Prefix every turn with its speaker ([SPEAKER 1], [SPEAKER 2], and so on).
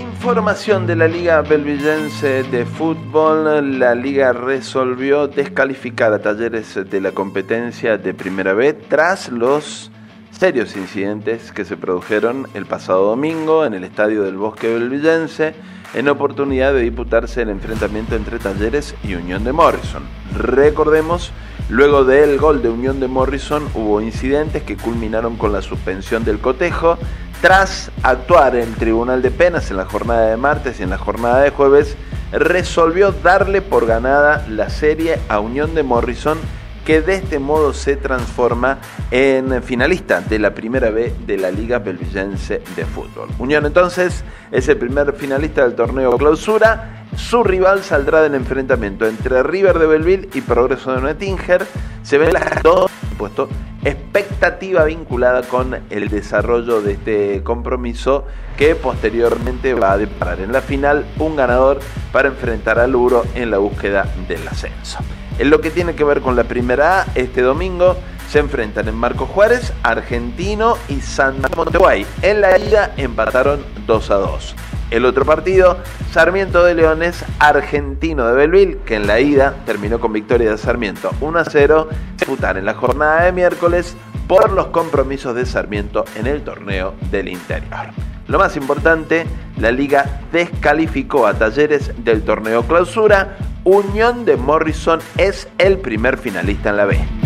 [SPEAKER 1] Información de la Liga Belvillense de Fútbol. La liga resolvió descalificar a talleres de la competencia de Primera B tras los serios incidentes que se produjeron el pasado domingo en el estadio del Bosque Belvillense en oportunidad de disputarse el enfrentamiento entre Talleres y Unión de Morrison. Recordemos, luego del gol de Unión de Morrison hubo incidentes que culminaron con la suspensión del cotejo tras actuar en Tribunal de Penas en la jornada de martes y en la jornada de jueves, resolvió darle por ganada la serie a Unión de Morrison, que de este modo se transforma en finalista de la primera B de la Liga Belvillense de Fútbol. Unión entonces es el primer finalista del torneo clausura. Su rival saldrá del enfrentamiento entre River de Belville y Progreso de Netinger. Se ven las dos expectativa vinculada con el desarrollo de este compromiso que posteriormente va a deparar en la final un ganador para enfrentar al Uro en la búsqueda del ascenso. En lo que tiene que ver con la primera A, este domingo se enfrentan en Marco Juárez, Argentino y San Monteguay. En la ida empataron 2 a 2. El otro partido, Sarmiento de Leones, Argentino de Belville, que en la ida terminó con victoria de Sarmiento 1 a 0, disputar en la jornada de miércoles por los compromisos de Sarmiento en el torneo del interior. Lo más importante, la liga descalificó a Talleres del torneo clausura. Unión de Morrison es el primer finalista en la B.